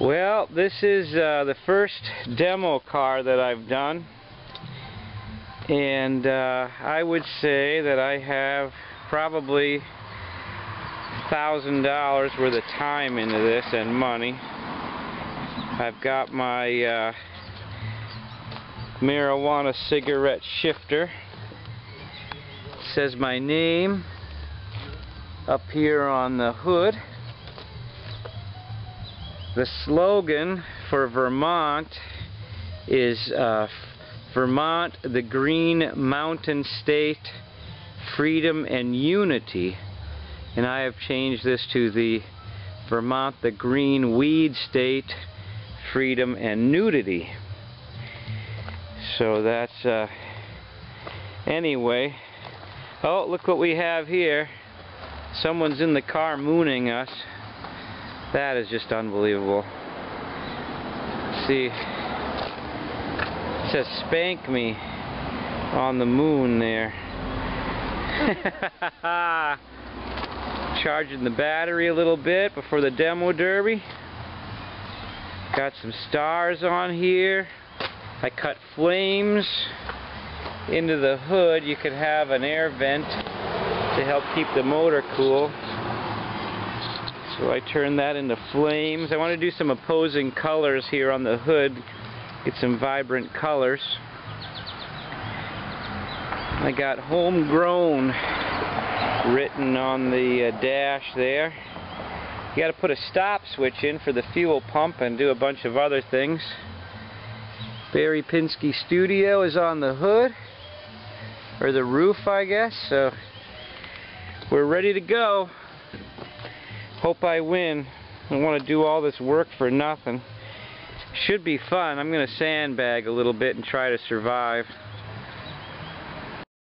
Well, this is uh, the first demo car that I've done. And uh, I would say that I have probably thousand dollars worth of time into this and money. I've got my uh, marijuana cigarette shifter. It says my name up here on the hood. The slogan for Vermont is uh, Vermont, the Green Mountain State, Freedom and Unity. And I have changed this to the Vermont, the Green Weed State, Freedom and Nudity. So that's, uh, anyway. Oh, look what we have here. Someone's in the car mooning us. That is just unbelievable. See, it says spank me on the moon there. Charging the battery a little bit before the demo derby. Got some stars on here. I cut flames into the hood. You could have an air vent to help keep the motor cool. So I turn that into flames. I want to do some opposing colors here on the hood. Get some vibrant colors. I got homegrown written on the uh, dash there. You got to put a stop switch in for the fuel pump and do a bunch of other things. Barre Pinske Studio is on the hood, or the roof I guess, so we're ready to go. Hope I win. I want to do all this work for nothing. Should be fun. I'm going to sandbag a little bit and try to survive.